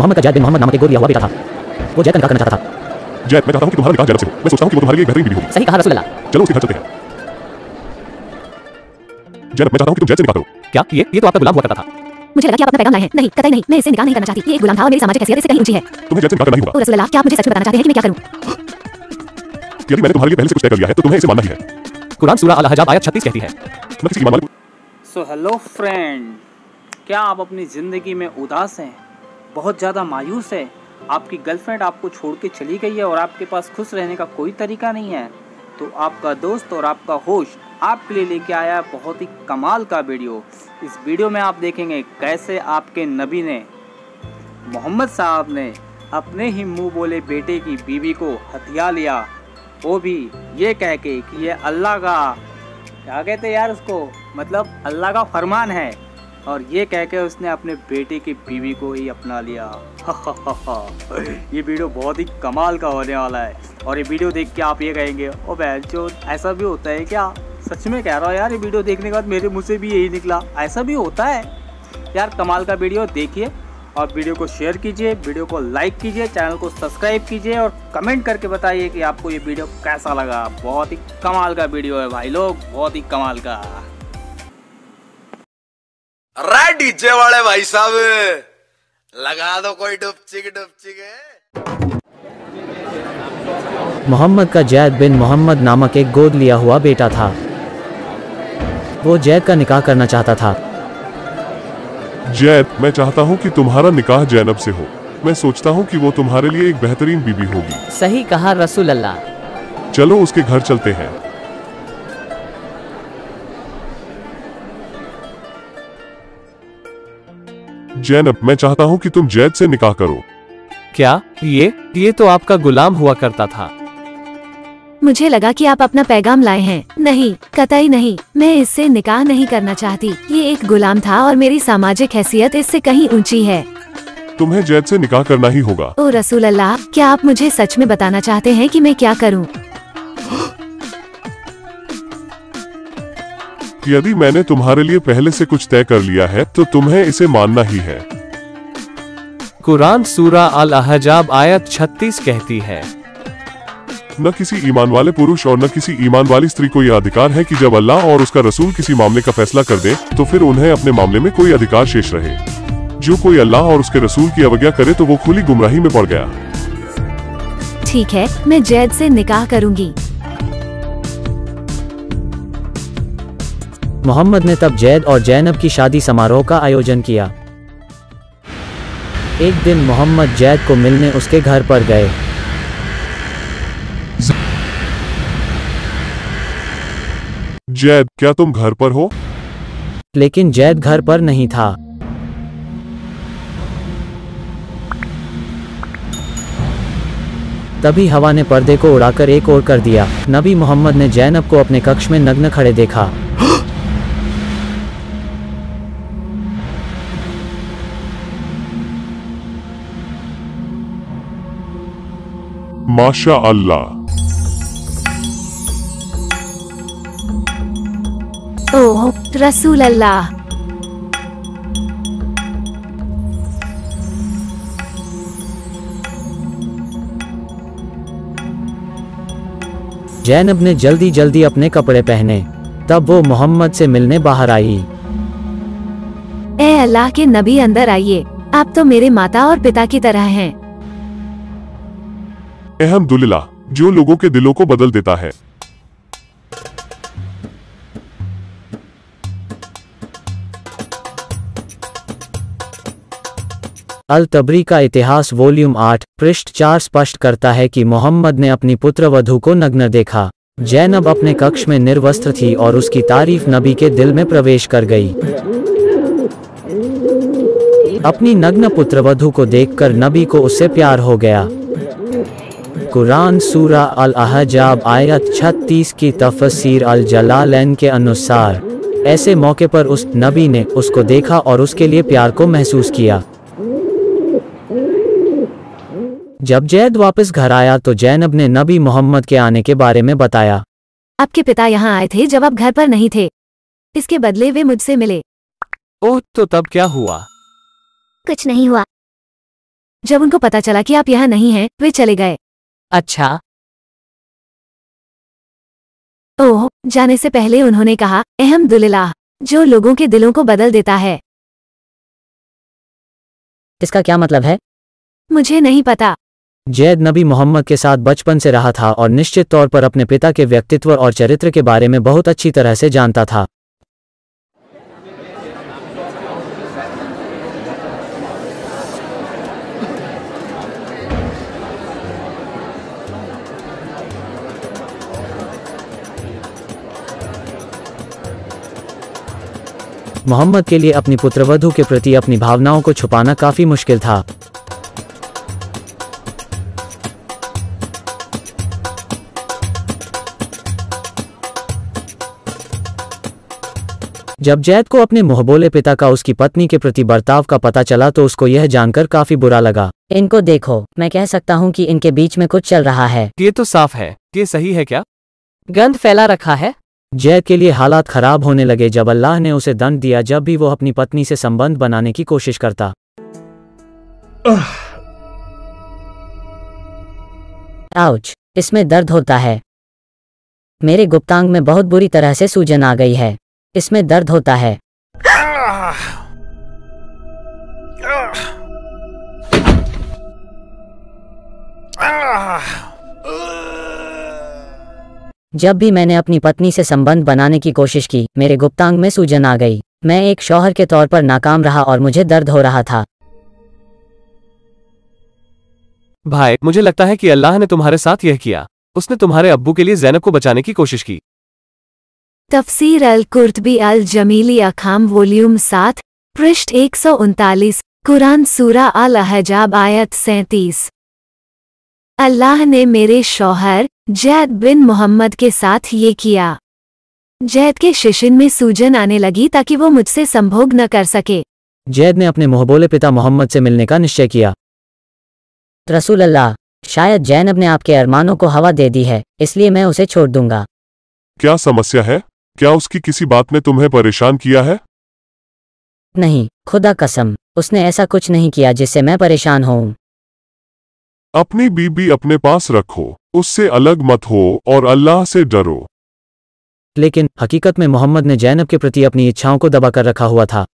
मोहम्मद का जैद बिन मोहम्मद नामक एक गोद लिया हुआ बेटा था। वो जैद का निकाह करना चाहता था। जैद मैं चाहता हूँ कि तुम्हारा निकाह जैनब से। हो मैं सोचता हूँ कि वो तुम्हारे लिए बेहतरीन बीवी होगी। सही कहा रसूल अल्लाह चलो उसके घर चलते हैं। जैनब मैं चाहता हूँ कि तुम जैद से निकाह करो। क्या? ये ये तो आपका गुलाम हुआ करता था। मुझे लगा कि आप अपना पैगाम लाए हैं। नहीं कतई नहीं। मैं इससे निकाह नहीं करना चाहती। ये एक गुलाम था और मेरी सामाजिक हैसियत इससे कहीं ऊँची है। तुम्हें जैद से निकाह करना ही होगा ओ रसूल अल्लाह क्या आप मुझे सच बताना चाहते हैं कि मैं क्या करूँ? यदि मैंने तुम्हारे लिए पहले से कुछ तय कर लिया है तो तुम्हें इसे मानना ही है। कुरान सूरह अल हजाब आयत 36 कहती है। न किसी वाले सो हेलो फ्रेंड क्या आप अपनी ज़िंदगी में उदास हैं? बहुत ज़्यादा मायूस है। आपकी गर्लफ्रेंड आपको छोड़ के चली गई है और आपके पास खुश रहने का कोई तरीका नहीं है। तो आपका दोस्त और आपका होश आपके लिए लेके आया बहुत ही कमाल का वीडियो। इस वीडियो में आप देखेंगे कैसे आपके नबी ने, मोहम्मद साहब ने अपने ही मुँह बोले बेटे की बीवी को हथिया लिया। वो भी ये कह के कि ये अल्लाह का, क्या कहते यार उसको? मतलब अल्लाह का फरमान है। और ये कह के उसने अपने बेटे की बीवी को ही अपना लिया। ये वीडियो बहुत ही कमाल का होने वाला है। और ये वीडियो देख के आप ये कहेंगे, ओ जो ऐसा भी होता है क्या? सच में कह रहा हूँ यार, ये वीडियो देखने के बाद मेरे मुँह से भी यही निकला। ऐसा भी होता है? यार, कमाल का वीडियो देखिए और वीडियो को शेयर कीजिए, वीडियो को लाइक कीजिए, चैनल को सब्सक्राइब कीजिए और कमेंट करके बताइए कि आपको ये वीडियो कैसा लगा। बहुत ही कमाल का वीडियो है भाई लोग, बहुत ही कमाल का। डीजे वाले भाई साहब। लगा दो कोई डुपचिक डुपचिक मोहम्मद का जैद बिन मोहम्मद नामक एक गोद लिया हुआ बेटा था। वो जैद का निकाह करना चाहता था। जैद मैं चाहता हूँ कि तुम्हारा निकाह जैनब से हो। मैं सोचता हूँ कि वो तुम्हारे लिए एक बेहतरीन बीबी होगी। सही कहा रसूल अल्लाह चलो उसके घर चलते हैं। जैनब मैं चाहता हूँ कि तुम जैद से निकाह करो। क्या? ये ये तो आपका गुलाम हुआ करता था। मुझे लगा कि आप अपना पैगाम लाए हैं। नहीं कतई नहीं। मैं इससे निकाह नहीं करना चाहती। ये एक गुलाम था और मेरी सामाजिक हैसियत इससे कहीं ऊँची है। तुम्हें जैद से निकाह करना ही होगा। ओ रसूल अल्लाह क्या आप मुझे सच में बताना चाहते हैं कि मैं क्या करूँ? यदि मैंने तुम्हारे लिए पहले से कुछ तय कर लिया है तो तुम्हें इसे मानना ही है। कुरान सूरा अल अहजाब आयत 36 कहती है। न किसी ईमान वाले पुरुष और न किसी ईमान वाली स्त्री को यह अधिकार है कि जब अल्लाह और उसका रसूल किसी मामले का फैसला कर दे तो फिर उन्हें अपने मामले में कोई अधिकार शेष रहे। जो कोई अल्लाह और उसके रसूल की अवज्ञा करे तो वो खुली गुमराही में पड़ गया। ठीक है मैं जैद से निकाह करूँगी। मोहम्मद ने तब जैद और जैनब की शादी समारोह का आयोजन किया। एक दिन मोहम्मद जैद को मिलने उसके घर पर गए। जैद क्या तुम घर पर हो? लेकिन जैद घर पर नहीं था। तभी हवा ने पर्दे को उड़ाकर एक ओर कर दिया। नबी मोहम्मद ने जैनब को अपने कक्ष में नग्न खड़े देखा। माशा अल्लाह ओह रसूल अल्लाह जैनब ने जल्दी जल्दी अपने कपड़े पहने तब वो मोहम्मद से मिलने बाहर आई। ए अल्लाह के नबी अंदर आइए आप तो मेरे माता और पिता की तरह हैं। अहमदुल्ला, जो लोगों के दिलों को बदल देता है। अल तबरी का इतिहास वॉल्यूम 8 पृष्ठ चार स्पष्ट करता है कि मोहम्मद ने अपनी पुत्र वधु को नग्न देखा। जैनब अपने कक्ष में निर्वस्त्र थी और उसकी तारीफ़ नबी के दिल में प्रवेश कर गई। अपनी नग्न पुत्र वधु को देखकर नबी को उससे प्यार हो गया। कुरान सूरा अल अहजाब आयत 36 की तफसीर अल जलालैन के अनुसार ऐसे मौके पर उस नबी ने उसको देखा और उसके लिए प्यार को महसूस किया। जब जैद वापस घर आया तो जैनब ने नबी मोहम्मद के आने के बारे में बताया। आपके पिता यहाँ आए थे जब आप घर पर नहीं थे। इसके बदले वे मुझसे मिले। ओह तो तब क्या हुआ? कुछ नहीं हुआ। जब उनको पता चला कि आप यहाँ नहीं हैं, वे चले गए। अच्छा। ओह जाने से पहले उन्होंने कहा अहमदुल्लाह जो लोगों के दिलों को बदल देता है। इसका क्या मतलब है? मुझे नहीं पता। जैद नबी मोहम्मद के साथ बचपन से रहा था और निश्चित तौर पर अपने पिता के व्यक्तित्व और चरित्र के बारे में बहुत अच्छी तरह से जानता था। मोहम्मद के लिए अपनी पुत्रवधु के प्रति अपनी भावनाओं को छुपाना काफ़ी मुश्किल था। जब जैद को अपने मोहबोले पिता का उसकी पत्नी के प्रति बर्ताव का पता चला तो उसको यह जानकर काफ़ी बुरा लगा। इनको देखो मैं कह सकता हूँ कि इनके बीच में कुछ चल रहा है। ये तो साफ़ है। ये सही है क्या? गंध फैला रखा है? जैद के लिए हालात खराब होने लगे जब अल्लाह ने उसे दंड दिया जब भी वो अपनी पत्नी से संबंध बनाने की कोशिश करता। आउच इसमें दर्द होता है। मेरे गुप्तांग में बहुत बुरी तरह से सूजन आ गई है। इसमें दर्द होता है। जब भी मैंने अपनी पत्नी से संबंध बनाने की कोशिश की मेरे गुप्तांग में सूजन आ गई। मैं एक शौहर के तौर पर नाकाम रहा और मुझे दर्द हो रहा था। भाई मुझे लगता है कि अल्लाह ने तुम्हारे साथ यह किया। उसने तुम्हारे अब्बू के लिए जैनब को बचाने की कोशिश की। तफसीर अल कुर्तबी अल जमीली अखाम वॉल्यूम सात पृष्ठ एक सौ उनतालीस कुरान सूरा अल अहजाब आयत सैंतीस। अल्लाह ने मेरे शौहर जैद बिन मोहम्मद के साथ ये किया। जैद के शिशिन में सूजन आने लगी ताकि वो मुझसे संभोग न कर सके। जैद ने अपने मोहबोले पिता मोहम्मद से मिलने का निश्चय किया। रसूल अल्लाह शायद जैनब ने आपके अरमानों को हवा दे दी है इसलिए मैं उसे छोड़ दूँगा। क्या समस्या है? क्या उसकी किसी बात ने तुम्हें परेशान किया है? नहीं खुदा कसम उसने ऐसा कुछ नहीं किया जिससे मैं परेशान होऊं। अपनी बीबी अपने पास रखो उससे अलग मत हो और अल्लाह से डरो। लेकिन हकीकत में मोहम्मद ने जैनब के प्रति अपनी इच्छाओं को दबाकर रखा हुआ था।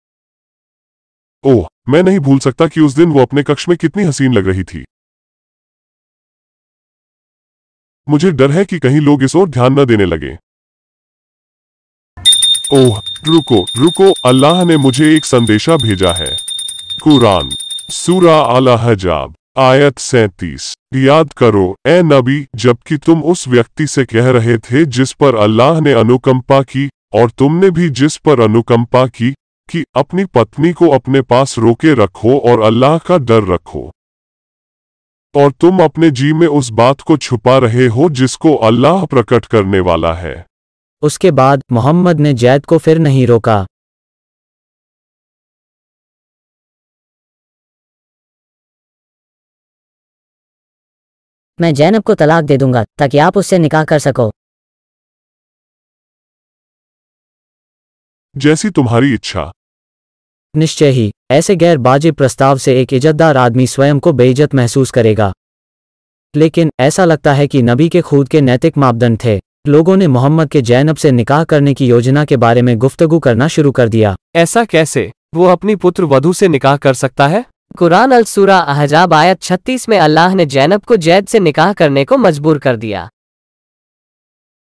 ओह मैं नहीं भूल सकता कि उस दिन वो अपने कक्ष में कितनी हसीन लग रही थी। मुझे डर है कि कहीं लोग इस ओर ध्यान न देने लगे। ओह रुको रुको अल्लाह ने मुझे एक संदेशा भेजा है। कुरान सूरा आला हजाब आयत सैतीस। याद करो, ए नबी, जबकि तुम उस व्यक्ति से कह रहे थे जिस पर अल्लाह ने अनुकंपा की, और तुमने भी जिस पर अनुकंपा की, कि अपनी पत्नी को अपने पास रोके रखो और अल्लाह का डर रखो। और तुम अपने जी में उस बात को छुपा रहे हो जिसको अल्लाह प्रकट करने वाला है। उसके बाद मोहम्मद ने जैद को फिर नहीं रोका। मैं जैनब को तलाक दे दूँगा ताकि आप उससे निकाह कर सको। जैसी तुम्हारी इच्छा। निश्चय ही ऐसे गैर बाजिब प्रस्ताव से एक इज्जतदार आदमी स्वयं को बेइज्जत महसूस करेगा। लेकिन ऐसा लगता है कि नबी के खुद के नैतिक मापदंड थे। लोगों ने मोहम्मद के जैनब से निकाह करने की योजना के बारे में गुफ्तगु करना शुरू कर दिया। ऐसा कैसे? वो अपनी पुत्र वधु से निकाह कर सकता है? कुरान अल सूरा अहजाब आयत 36 में अल्लाह ने जैनब को जैद से निकाह करने को मजबूर कर दिया।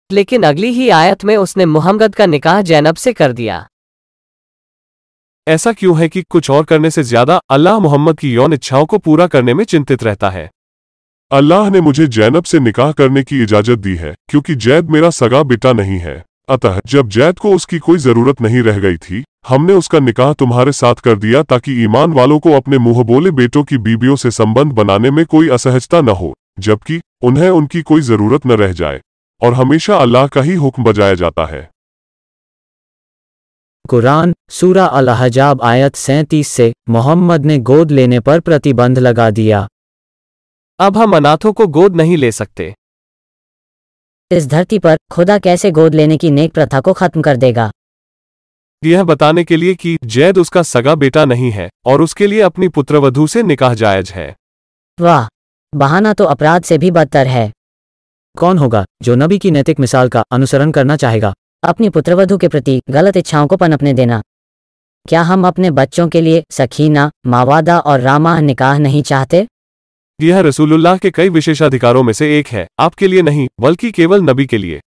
लेकिन अगली ही आयत में उसने मुहम्मद का निकाह जैनब से कर दिया। ऐसा क्यों है कि कुछ और करने से ज़्यादा अल्लाह मोहम्मद की यौन इच्छाओं को पूरा करने में चिंतित रहता है? अल्लाह ने मुझे जैनब से निकाह करने की इजाज़त दी है, क्योंकि जैद मेरा सगा बेटा नहीं है। अतः जब जैद को उसकी कोई ज़रूरत नहीं रह गई थी हमने उसका निकाह तुम्हारे साथ कर दिया ताकि ईमान वालों को अपने मुँह बोले बेटों की बीबियों से संबंध बनाने में कोई असहजता न हो जबकि उन्हें उनकी कोई ज़रूरत न रह जाए और हमेशा अल्लाह का ही हुक्म बजाया जाता है। कुरान सूरा अलहजाब आयत सैंतीस से मोहम्मद ने गोद लेने पर प्रतिबंध लगा दिया। अब हम अनाथों को गोद नहीं ले सकते। इस धरती पर खुदा कैसे गोद लेने की नेक प्रथा को खत्म कर देगा? यह बताने के लिए कि जैद उसका सगा बेटा नहीं है और उसके लिए अपनी पुत्रवधु से निकाह जायज़ है। वाह बहाना तो अपराध से भी बदतर है। कौन होगा जो नबी की नैतिक मिसाल का अनुसरण करना चाहेगा? अपनी पुत्रवधु के प्रति गलत इच्छाओं को पनपने देना। क्या हम अपने बच्चों के लिए सखीना मावादा और रामा निकाह नहीं चाहते? यह रसूलुल्लाह के कई विशेषाधिकारों में से एक है आपके लिए नहीं बल्कि केवल नबी के लिए।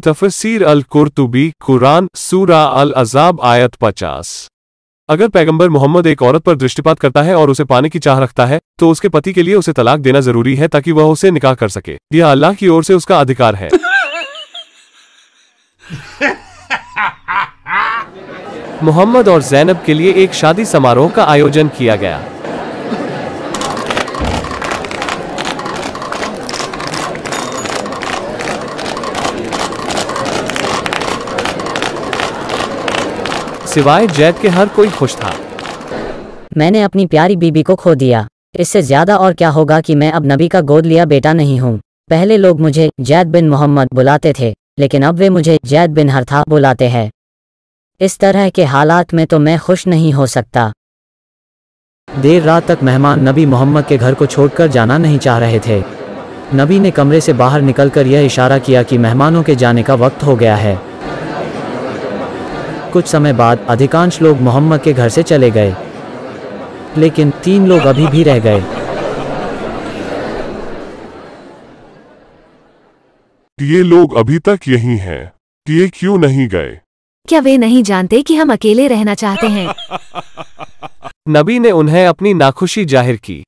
तफसीर अल कुर्तुबी कुरान सूरा अल अजाब आयत पचास। अगर पैगंबर मोहम्मद एक औरत पर दृष्टिपात करता है और उसे पाने की चाह रखता है तो उसके पति के लिए उसे तलाक देना ज़रूरी है ताकि वह उसे निकाह कर सके। यह अल्लाह की ओर से उसका अधिकार है। मोहम्मद और जैनब के लिए एक शादी समारोह का आयोजन किया गया। सिवाय जैद के हर कोई खुश था। मैंने अपनी प्यारी बीबी को खो दिया। इससे ज़्यादा और क्या होगा कि मैं अब नबी का गोद लिया बेटा नहीं हूँ। पहले लोग मुझे जैद बिन मोहम्मद बुलाते थे लेकिन अब वे मुझे जैद बिन हरथा बुलाते हैं। इस तरह के हालात में तो मैं खुश नहीं हो सकता। देर रात तक मेहमान नबी मोहम्मद के घर को छोड़कर जाना नहीं चाह रहे थे। नबी ने कमरे से बाहर निकलकर यह इशारा किया कि मेहमानों के जाने का वक्त हो गया है। कुछ समय बाद अधिकांश लोग मोहम्मद के घर से चले गए। लेकिन तीन लोग अभी भी रह गए। ये लोग अभी तक यही हैं। ये क्यों नहीं गए? क्या वे नहीं जानते कि हम अकेले रहना चाहते हैं? नबी ने उन्हें अपनी नाखुशी ज़ाहिर की।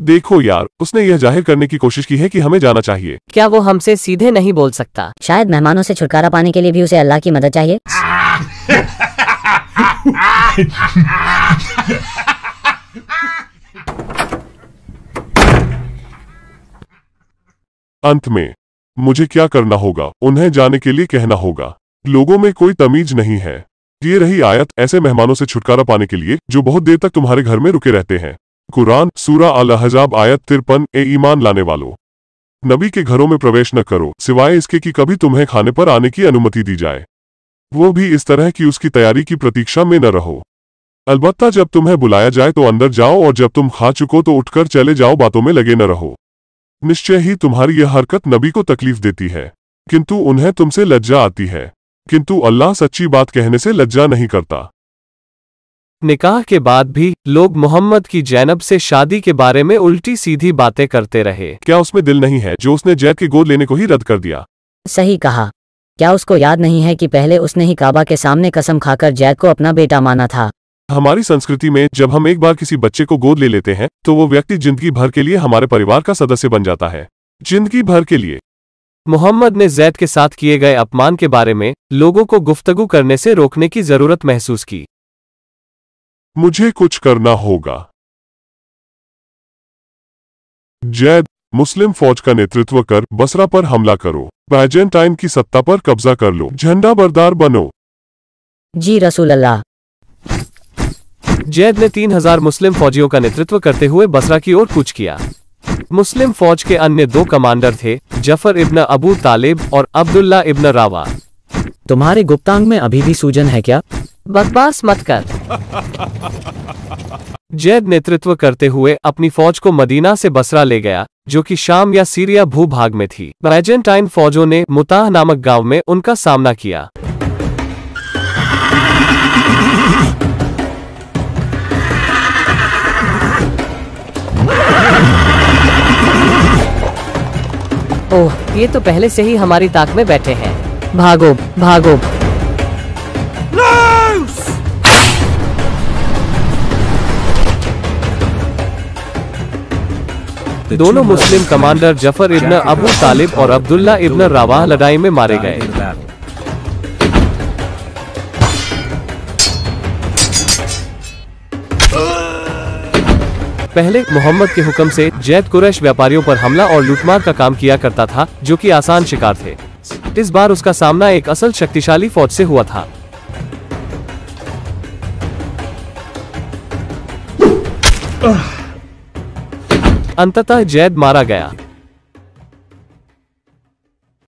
देखो यार उसने यह ज़ाहिर करने की कोशिश की है कि हमें जाना चाहिए। क्या वो हमसे सीधे नहीं बोल सकता? शायद मेहमानों से छुटकारा पाने के लिए भी उसे अल्लाह की मदद चाहिए। अंत में, मुझे क्या करना होगा? उन्हें जाने के लिए कहना होगा। लोगों में कोई तमीज नहीं है। ये रही आयत ऐसे मेहमानों से छुटकारा पाने के लिए, जो बहुत देर तक तुम्हारे घर में रुके रहते हैं। कुरान, सूरा अल अहजाब आयत तिरपन, ए ईमान लाने वालों। नबी के घरों में प्रवेश न करो, सिवाय इसके कि कभी तुम्हें खाने पर आने की अनुमति दी जाए। वो भी इस तरह की उसकी तैयारी की प्रतीक्षा में न रहो। अलबत्ता जब तुम्हें बुलाया जाए तो अंदर जाओ और जब तुम खा चुको तो उठकर चले जाओ बातों में लगे न रहो। निश्चय ही तुम्हारी यह हरकत नबी को तकलीफ़ देती है। किंतु उन्हें तुमसे लज्जा आती है। किंतु अल्लाह सच्ची बात कहने से लज्जा नहीं करता। निकाह के बाद भी लोग मोहम्मद की जैनब से शादी के बारे में उल्टी सीधी बातें करते रहे। क्या उसमें दिल नहीं है जो उसने जैद के गोद लेने को ही रद्द कर दिया? सही कहा। क्या उसको याद नहीं है कि पहले उसने ही काबा के सामने कसम खाकर जैद को अपना बेटा माना था? हमारी संस्कृति में जब हम एक बार किसी बच्चे को गोद ले लेते हैं तो वो व्यक्ति ज़िंदगी भर के लिए हमारे परिवार का सदस्य बन जाता है। ज़िंदगी भर के लिए। मोहम्मद ने जैद के साथ किए गए अपमान के बारे में लोगों को गुफ्तगु करने से रोकने की ज़रूरत महसूस की। मुझे कुछ करना होगा। जैद मुस्लिम फौज का नेतृत्व कर बसरा पर हमला करो। बैजेंटाइन की सत्ता पर कब्जा कर लो। झंडा बरदार बनो। जी रसूल अल्लाह जैद ने तीन हज़ार मुस्लिम फौजियों का नेतृत्व करते हुए बसरा की ओर कूच किया। मुस्लिम फौज के अन्य दो कमांडर थे ज़फ़र इब्न अबू तालिब और अब्दुल्ला इब्न रावा। तुम्हारे गुप्तांग में अभी भी सूजन है क्या? बकवास मत कर। जैद नेतृत्व करते हुए अपनी फौज को मदीना से बसरा ले गया। जो कि शाम या सीरिया भूभाग में थी। बैजेंटाइन फौजों ने मुताह नामक गाँव में उनका सामना किया। ओह, ये तो पहले से ही हमारी ताक में बैठे हैं। भागो भागो। दोनों Muslim commander Zafar ibn Abu Talib और अब्दुल्ला इब्न रावाह लड़ाई में मारे गए। पहले मोहम्मद के हुक्म से जैद कुरैश व्यापारियों पर हमला और लूटमार का काम किया करता था जो कि आसान शिकार थे। इस बार उसका सामना एक असल शक्तिशाली फौज से हुआ था। अंततः जैद मारा गया।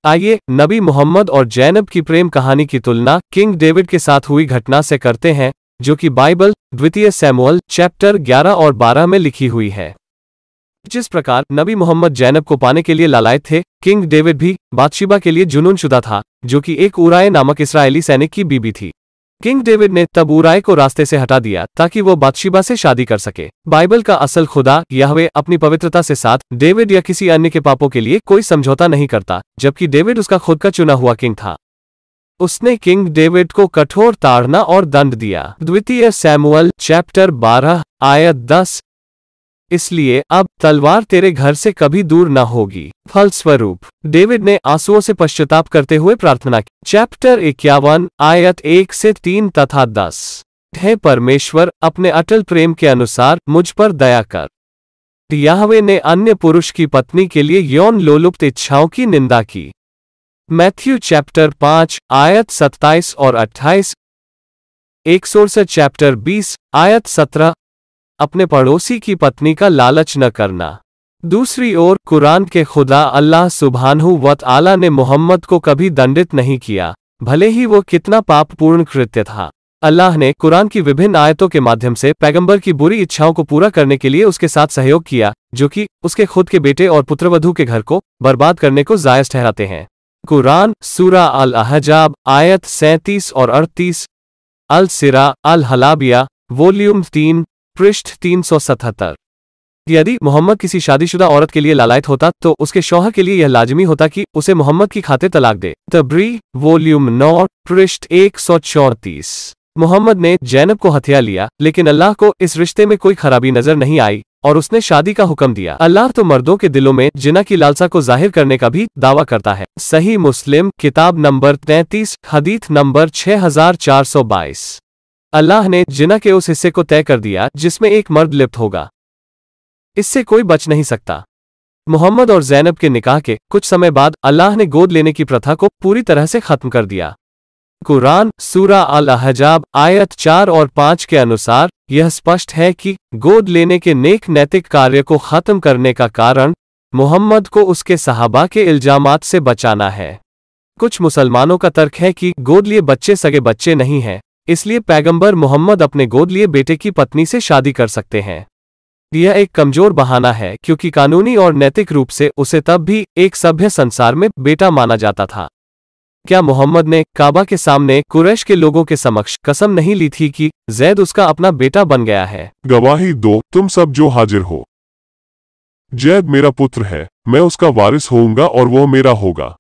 आइए, नबी मोहम्मद और जैनब की प्रेम कहानी की तुलना किंग डेविड के साथ हुई घटना से करते हैं, जो कि बाइबल, द्वितीय सैमुअल, चैप्टर 11 और 12 में लिखी हुई है। जिस प्रकार नबी मोहम्मद जैनब को पाने के लिए लालायत थे, किंग डेविड भी बादशिबा के लिए जुनून शुदा था, जो कि एक उराए नामक इसराइली सैनिक की बीबी थी। किंग डेविड ने तब को रास्ते से हटा दिया ताकि वो बादशिबा से शादी कर सके। बाइबल का असल खुदा यहवे अपनी पवित्रता से साथ डेविड या किसी अन्य के पापों के लिए कोई समझौता नहीं करता, जबकि डेविड उसका खुद का चुना हुआ किंग था। उसने किंग डेविड को कठोर ताड़ना और दंड दिया। द्वितीय सैमुअल चैप्टर 12 आयत 10 इसलिए अब तलवार तेरे घर से कभी दूर न होगी। फलस्वरूप, डेविड ने आंसुओं से पश्चाताप करते हुए प्रार्थना की। चैप्टर इक्यावन, आयत एक से तीन तथा दस। हे परमेश्वर, अपने अटल प्रेम के अनुसार मुझ पर दया कर। याहवे ने अन्य पुरुष की पत्नी के लिए यौन लोलुप्त इच्छाओं की निंदा की। मैथ्यू चैप्टर पाँच, आयत सत्ताईस और अट्ठाईस। एक सोरसठ चैप्टर बीस, आयत सत्रह अपने पड़ोसी की पत्नी का लालच न करना। दूसरी ओर, कुरान के खुदा अल्लाह सुबहानहु वत आला ने मोहम्मद को कभी दंडित नहीं किया, भले ही वो कितना पापपूर्ण कृत्य था। अल्लाह ने कुरान की विभिन्न आयतों के माध्यम से पैगंबर की बुरी इच्छाओं को पूरा करने के लिए उसके साथ सहयोग किया, जो कि उसके खुद के बेटे और पुत्रवधु के घर को बर्बाद करने को जायज़ ठहराते हैं। कुरान, सूरा अल अहजाब आयत सैंतीस और अड़तीस अल सिरा अल हलाबिया वॉल्यूम तीन पृष्ठ तीन सौ सतहत्तर। यदि मोहम्मद किसी शादीशुदा औरत के लिए लालायत होता तो उसके शौहर के लिए यह लाजमी होता कि उसे मोहम्मद की खातिर तलाक दे। तब्री वॉल्यूम नौ, पृष्ठ एक सौ चौतीस। मोहम्मद ने जैनब को हथिया लिया, लेकिन अल्लाह को इस रिश्ते में कोई खराबी नज़र नहीं आई, और उसने शादी का हुक्म दिया। अल्लाह तो मर्दों के दिलों में जिना की लालसा को ज़ाहिर करने का भी दावा करता है। सही मुस्लिम, किताब नंबर तैतीस, हदीथ नंबर छह हज़ार चार सौ बाईस। अल्लाह ने जिना के उस हिस्से को तय कर दिया, जिसमें एक मर्द लिप्त होगा। इससे कोई बच नहीं सकता। मोहम्मद और जैनब के निकाह के कुछ समय बाद अल्लाह ने गोद लेने की प्रथा को पूरी तरह से खत्म कर दिया। कुरान, सूरा अल अहजाब आयत चार और पाँच के अनुसार, यह स्पष्ट है कि गोद लेने के नेक नैतिक कार्य को खत्म करने का कारण मोहम्मद को उसके सहाबा के इल्ज़ाम से बचाना है। कुछ मुसलमानों का तर्क है कि गोद लिए बच्चे सगे बच्चे नहीं हैं। इसलिए पैगंबर मोहम्मद अपने गोद लिए बेटे की पत्नी से शादी कर सकते हैं। यह एक कमज़ोर बहाना है, क्योंकि कानूनी और नैतिक रूप से उसे तब भी एक सभ्य संसार में बेटा माना जाता था। क्या मोहम्मद ने काबा के सामने कुरैश के लोगों के समक्ष कसम नहीं ली थी कि जैद उसका अपना बेटा बन गया है? गवाही दो, तुम सब जो हाजिर हो। जैद मेरा पुत्र है, मैं उसका वारिस होऊँगा और वह मेरा होगा।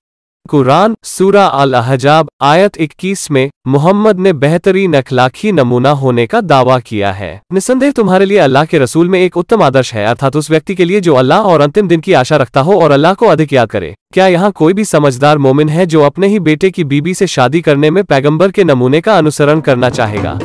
कुरान सूरा अल अहजाब आयत 21 में मोहम्मद ने बेहतरीन अखलाकी नमूना होने का दावा किया है। निसंदेह तुम्हारे लिए अल्लाह के रसूल में एक उत्तम आदर्श है, अर्थात उस व्यक्ति के लिए जो अल्लाह और अंतिम दिन की आशा रखता हो और अल्लाह को अधिक याद करे। क्या यहाँ कोई भी समझदार मोमिन है जो अपने ही बेटे की बीबी से शादी करने में पैगंबर के नमूने का अनुसरण करना चाहेगा?